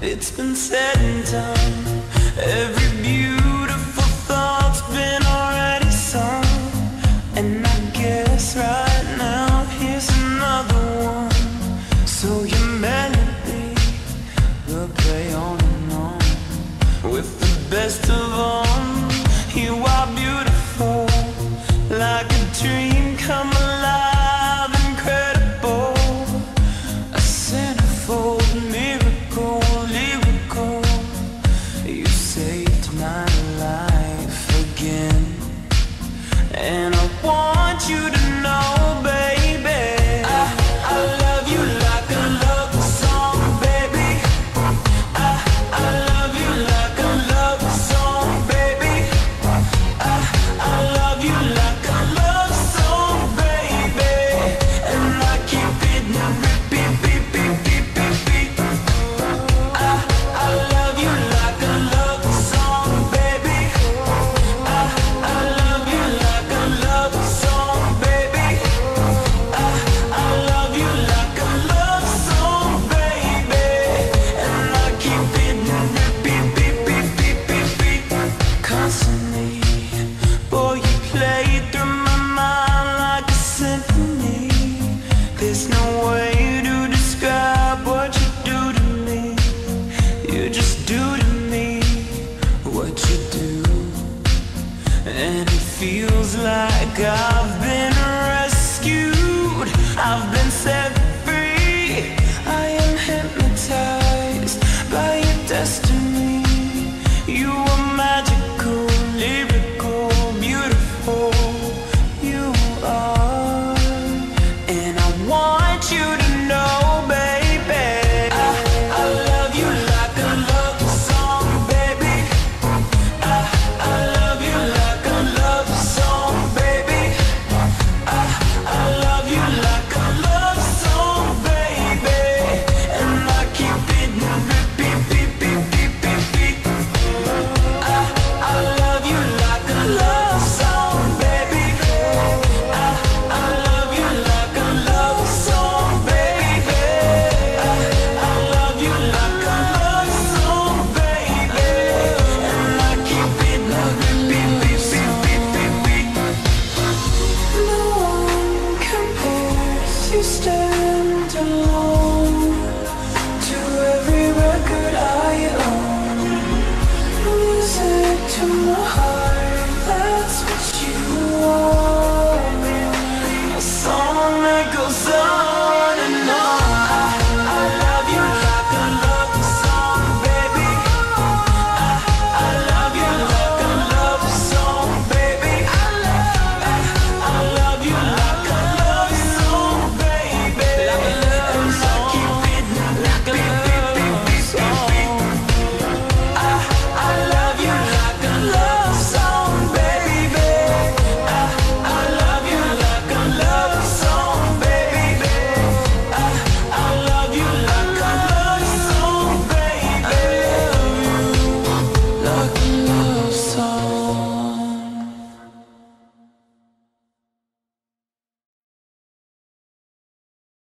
It's been said and done. Every beautiful thought's been already sung. And I guess right now here's another one. So your melody will play on and on with the best of all. and it feels like I